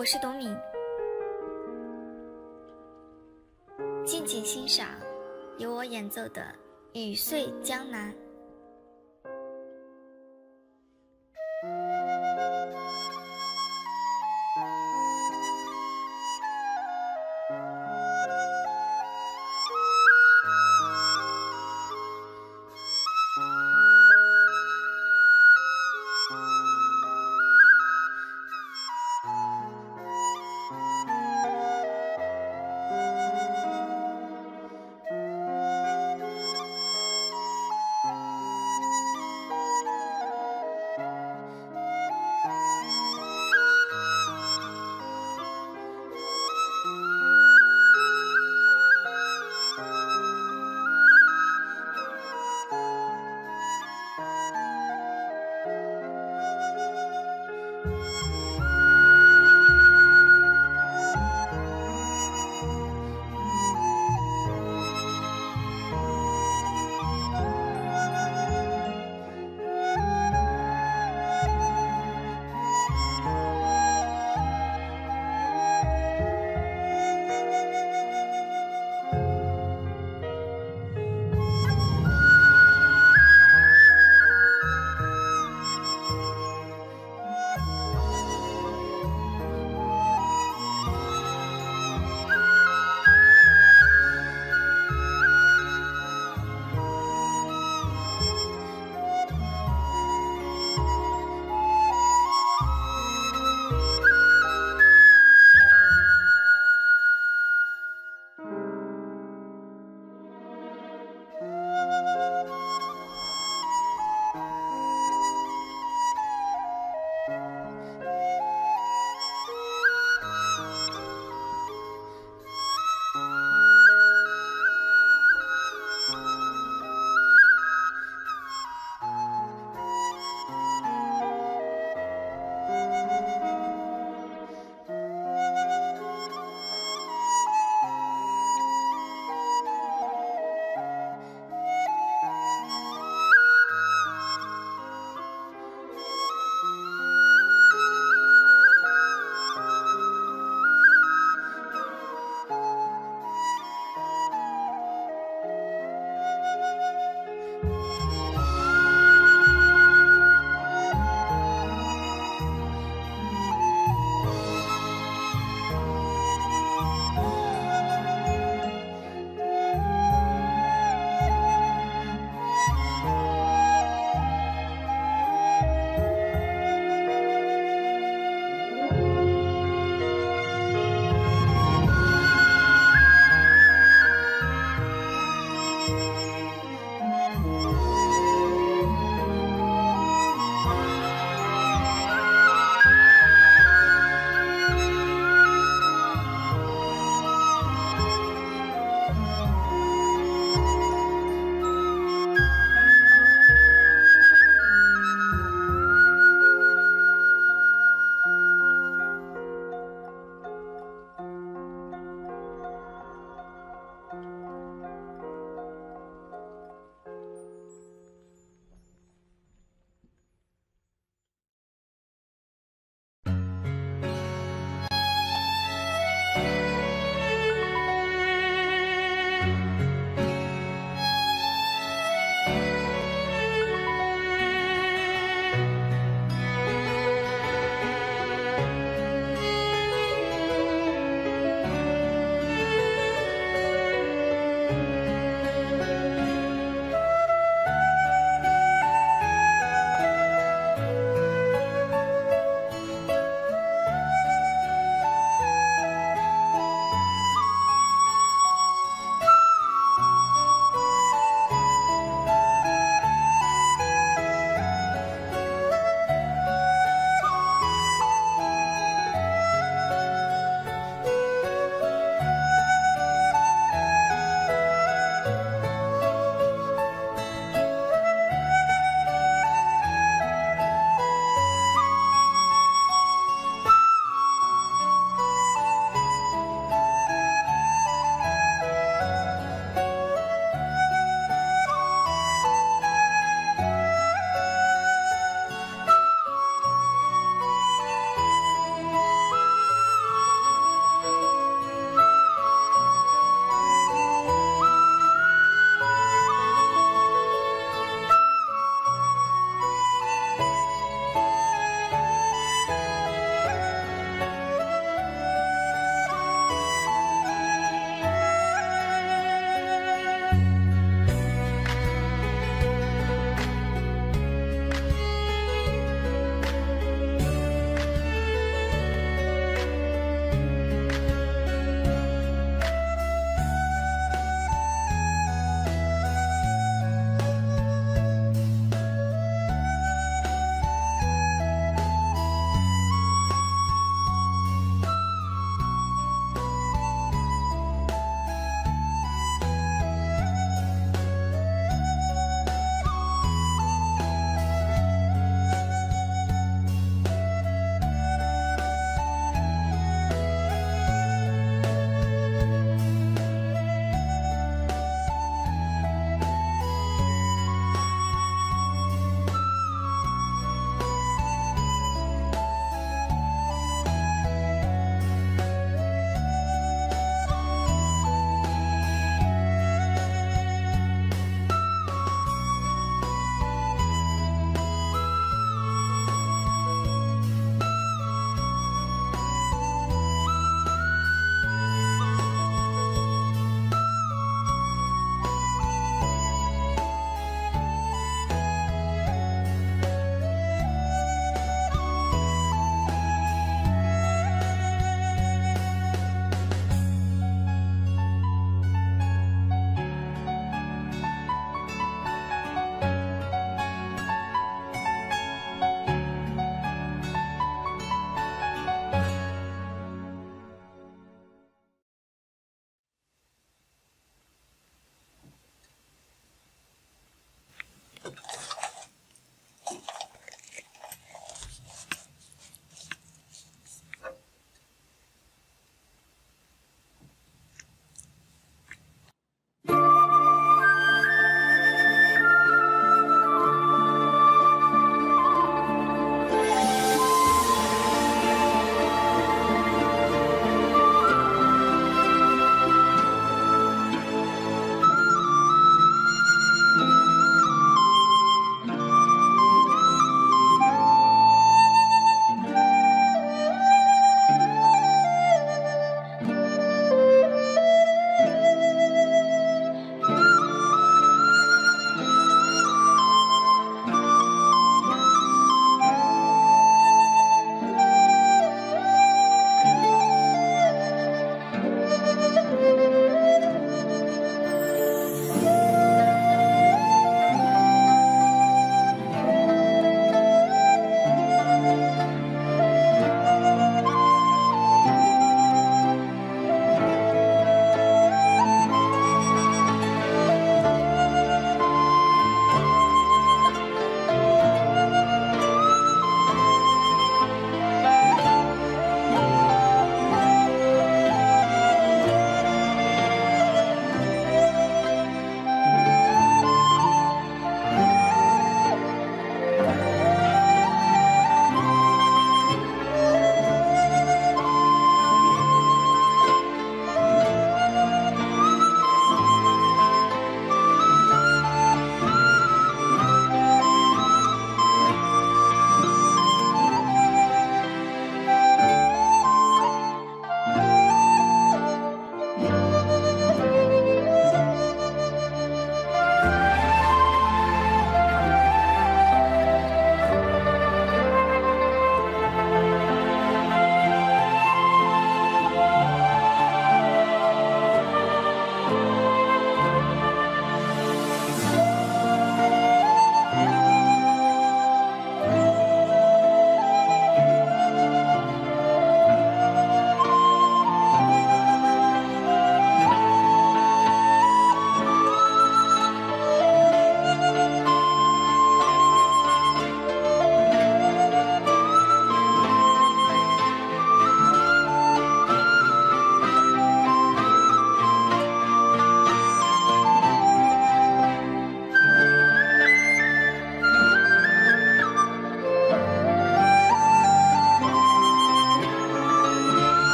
我是董敏敬请欣赏由我演奏的雨碎江南。